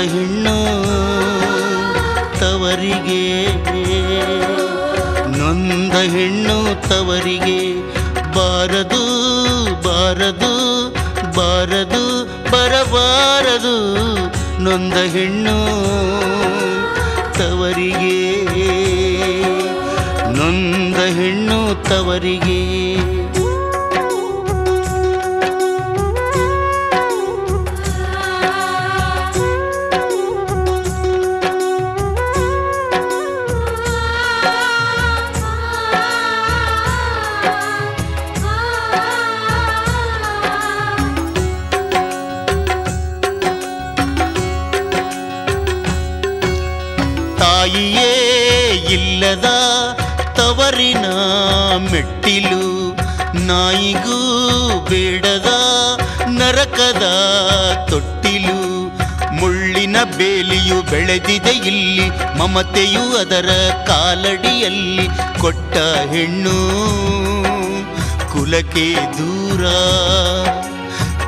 ಹೆಣ್ಣು ತವರಿಗೆ ನೊಂದ ಹೆಣ್ಣು ತವರಿಗೆ ಬಾರದು ಬಾರದು ಬಾರದು, ಬರಬಾರದು. ನೊಂದ ಹೆಣ್ಣು ತವರಿಗೆ, ನೊಂದ ಹೆಣ್ಣು ತವರಿಗೆ ತಾಯಿಯೇ ಇಲ್ಲದ ತವರಿನ ಮೆಟ್ಟಿಲು ನಾಯಿಗೂ ಬೇಡದ ನರಕದ ತೊಟ್ಟಿಲು ಮುಳ್ಳಿನ ಬೇಲಿಯು ಬೆಳೆದಿದೆ ಇಲ್ಲಿ ಮಮತೆಯು ಅದರ ಕಾಲಡಿಯಲ್ಲಿ ಕೊಟ್ಟ ಹೆಣ್ಣು ಕುಲಕ್ಕೆ ದೂರ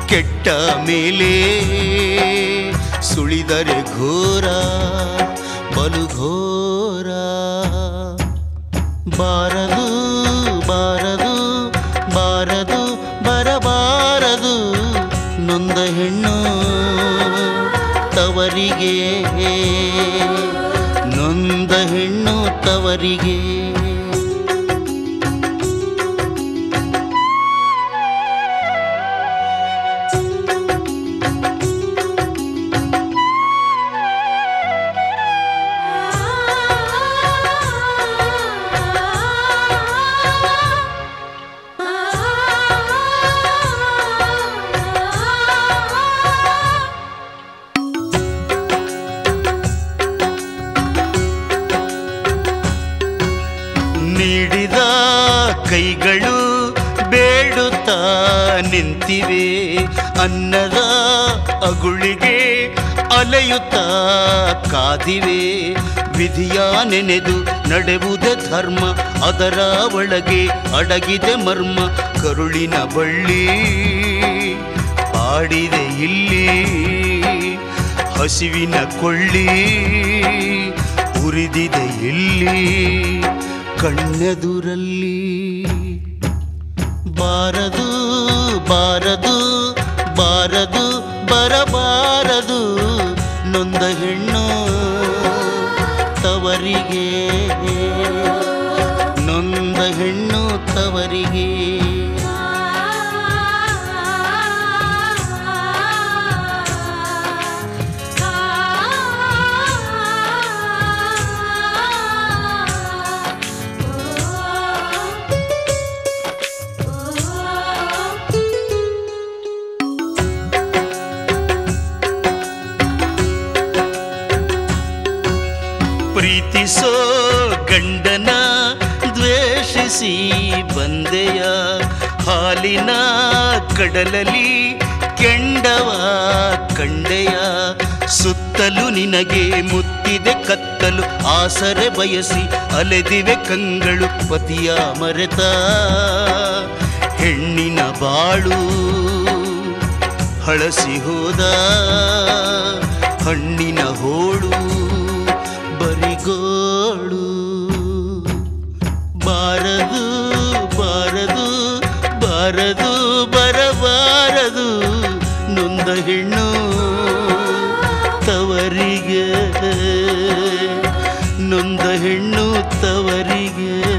ಕೆಟ್ಟ ಮೇಲೆ ಸುಳಿದರೆ ಘೋರ ಬಲು ಘೋರ. ಬಾರದು ಬಾರದು ಬಾರದು ಬರಬಾರದು. ನೊಂದ ಹೆಣ್ಣು ತವರಿಗೆ. ನೊಂದ ಹೆಣ್ಣು ತವರಿಗೆ. ನೀಡಿದ ಕೈಗಳು ಬೇಡುತ್ತಾ ನಿಂತಿವೆ, ಅನ್ನದ ಅಗುಳಿಗೆ ಅಲೆಯುತ್ತಾ ಕಾದಿವೆ. ವಿಧಿಯ ನೆನೆದು ನಡೆವುದೇ ಧರ್ಮ, ಅದರ ಒಳಗೆ ಅಡಗಿದೆ ಮರ್ಮ, ಕರುಳಿನ ಬಳ್ಳಿ ಆಡಿದೆ ಇಲ್ಲಿ, ಹಸಿವಿನ ಕೊಳ್ಳಿ ಉರಿದಿದೆ ಇಲ್ಲಿ. ಕಣ್ಣೆದುರಲ್ಲಿ ಬಾರದು ಬಾರದು ಬಾರದು ಬರಬಾರದು ನೊಂದ ಹೆಣ್ಣು ತವರಿಗೆ. ನೊಂದ ಹೆಣ್ಣು ತವರಿಗೆ. ಪ್ರೀತಿಸೋ ಗಂಡನ ದ್ವೇಷಿಸಿ ಬಂದೆಯ ಹಾಲಿನ ಕಡಲಲಿ ಕೆಂಡವ ಕಂಡೆಯ ಸುತ್ತಲು ನಿನಗೆ ಮುತ್ತಿದೆ ಕತ್ತಲು, ಆಸರೆ ಬಯಸಿ ಅಲೆದಿವೆ ಕಂಗಳು ಪತಿಯ ಮರೆತ ಹೆಣ್ಣಿನ ಬಾಳು. ಹಳಸಿ ಹೋದ ಹಣ್ಣಿನ ಹೋಳು. ಕೋಳು ಬಾರದು ಬಾರದು ಬಾರದು ಬರಬಾರದು. ನೊಂದ ಹೆಣ್ಣು ತವರಿಗೆ ನೊಂದ ಹೆಣ್ಣು ತವರಿಗೆ.